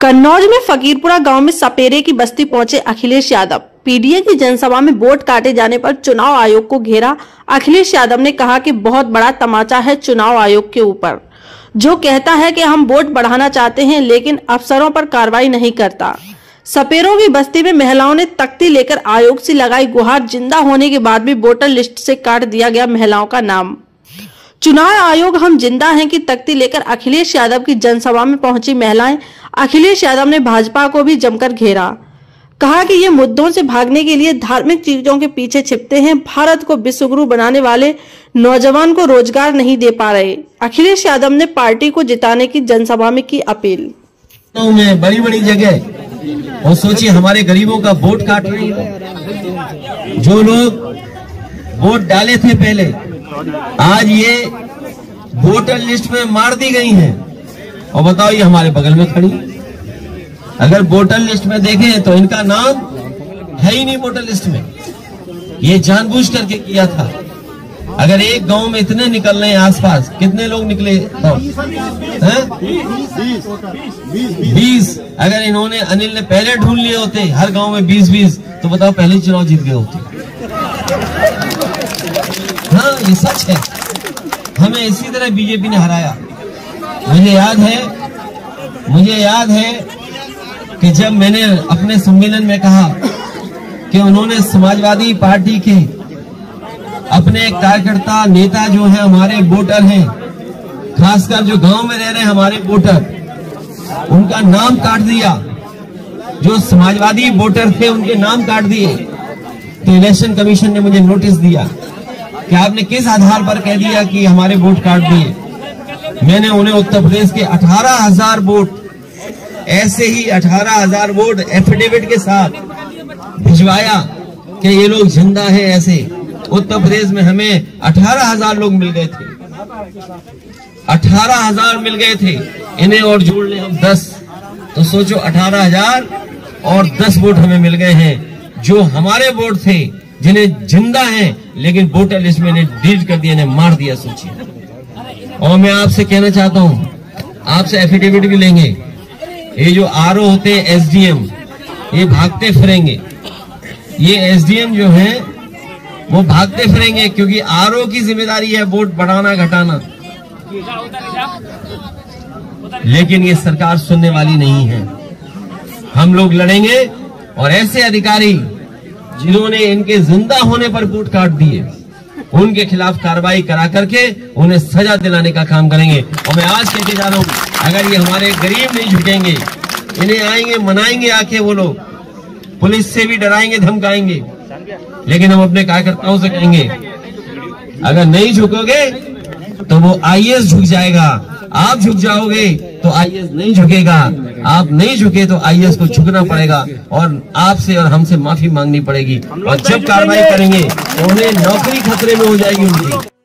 कन्नौज में फकीरपुरा गाँव में सपेरे की बस्ती पहुँचे अखिलेश यादव। पीडीए की जनसभा में वोट काटे जाने पर चुनाव आयोग को घेरा अखिलेश यादव ने कहा कि बहुत बड़ा तमाचा है चुनाव आयोग के ऊपर, जो कहता है कि हम वोट बढ़ाना चाहते हैं, लेकिन अफसरों पर कार्रवाई नहीं करता। सपेरों की बस्ती में महिलाओं ने तख्ती लेकर आयोग से लगाई गुहार, ज़िंदा होने के बाद भी वोटर लिस्ट से काट दिया गया महिलाओं का नाम। चुनाव आयोग, हम ज़िंदा हैं की तख्ती लेकर अखिलेश यादव की जनसभा में पहुँची महिलाएँ अखिलेश यादव ने भाजपा को भी जमकर घेरा। कहा कि ये मुद्दों से भागने के लिए धार्मिक चीज़ों के पीछे छिपते हैं, भारत को विश्वगुरु बनाने वाले नौजवान को रोज़गार नहीं दे पा रहे। अखिलेश यादव ने पार्टी को जिताने की जनसभा में की अपील। में बड़ी बड़ी जगह। और सोचिए, हमारे गरीबों का वोट काट रही है। जो लोग वोट डाले थे पहले, आज ये वोटर लिस्ट में मार दी गई हैं। और बताओ, ये हमारे बगल में खड़ी। अगर वोटर लिस्ट में देखें तो इनका नाम है ही नहीं वोटर लिस्ट में। ये जानबूझ करके किया था। अगर एक गाँव में इतने निकल रहे हैं आसपास, कितने लोग निकले? तो बीस। अगर इन्होंने अनिल ने पहले ढूंढ लिए होते, हर गाँव में बीस बीस तो बताओ, पहले चुनाव जीत गए होते। हाँ ये सच है। हमें इसी तरह बीजेपी ने हराया। मुझे याद है, मुझे याद है कि जब मैंने अपने सम्मेलन में कहा कि उन्होंने समाजवादी पार्टी के अपने कार्यकर्ता नेता जो है, हमारे वोटर हैं, खासकर जो गाँव में रह रहे हमारे वोटर, उनका नाम काट दिया। जो समाजवादी वोटर थे, उनके नाम काट दिए। तो इलेक्शन कमीशन ने मुझे नोटिस दिया कि आपने किस आधार पर कह दिया कि हमारे वोट काट दिए? मैंने उन्हें उत्तर प्रदेश के अठारह हज़ार वोट, ऐसे ही अठारह हज़ार वोट एफिडेविट के साथ भिजवाया कि ये लोग ज़िंदा है ऐसे। उत्तर प्रदेश में हमें अठारह हज़ार लोग मिल गए थे। अठारह हज़ार मिल गए थे। इन्हें और जोड़ ले हम दस। तो सोचो, अठारह हज़ार और दस वोट हमें मिल गए हैं। जो हमारे वोट थे, जिन्हें ज़िंदा हैं, लेकिन वोटर लिस्ट में डिलीट कर दिया, इन्हें मार दिया, सोचिए। और मैं आपसे कहना चाहता हूँ, आपसे एफिडेविट भी लेंगे। ये जो आरओ होते हैं एसडीएम ये भागते फिरेंगे। ये एसडीएम जो है, वो भागते फिरेंगे क्योंकि आरओ की ज़िम्मेदारी है वोट बढ़ाना, घटाना। लेकिन ये सरकार सुनने वाली नहीं है। हम लोग लड़ेंगे और ऐसे अधिकारी जिन्होंने इनके ज़िंदा होने पर वोट काट दिए। उनके खिलाफ कार्रवाई करा करके उन्हें सजा दिलाने का काम करेंगे। और मैं आज कहते जा रहा हूँ अगर ये हमारे गरीब नहीं झुकेंगे इन्हें आएँगे मनाएँगे आके वो लोग पुलिस से भी डराएँगे धमकाएँगे। लेकिन हम अपने कार्यकर्ताओं से कहेंगे अगर नहीं झुकोगे तो वो आईएएस झुक जाएगा। आप झुक जाओगे तो आईएएस नहीं झुकेगा। आप नहीं झुके तो आईएएस को झुकना पड़ेगा। और आपसे और हमसे माफ़ी मांगनी पड़ेगी। और जब कार्रवाई करेंगे उन्हें नौकरी खतरे में हो जाएगी उनकी।